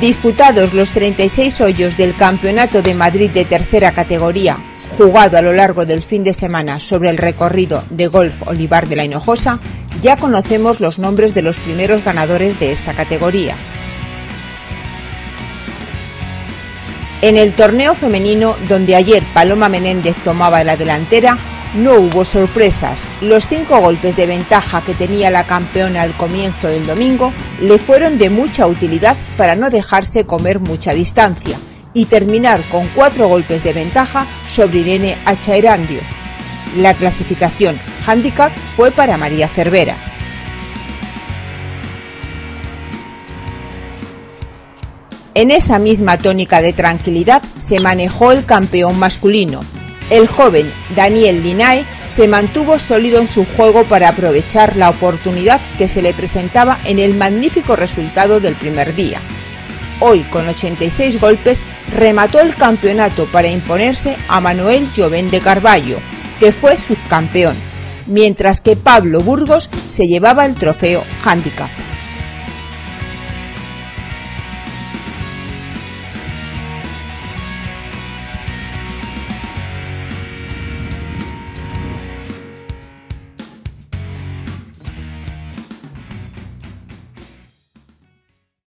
Disputados los 36 hoyos del Campeonato de Madrid de tercera categoría, jugado a lo largo del fin de semana sobre el recorrido de Golf Olivar de la Hinojosa, ya conocemos los nombres de los primeros ganadores de esta categoría. En el torneo femenino, donde ayer Paloma Menéndez tomaba la delantera, no hubo sorpresas. Los cinco golpes de ventaja que tenía la campeona al comienzo del domingo le fueron de mucha utilidad para no dejarse comer mucha distancia y terminar con cuatro golpes de ventaja sobre Irene Achaerandio. La clasificación handicap fue para María Cervera. En esa misma tónica de tranquilidad se manejó el campeón masculino. El joven Daniel Linae se mantuvo sólido en su juego para aprovechar la oportunidad que se le presentaba en el magnífico resultado del primer día. Hoy, con 86 golpes, remató el campeonato para imponerse a Manuel Joven de Carballo, que fue subcampeón, mientras que Pablo Burgos se llevaba el trofeo handicap.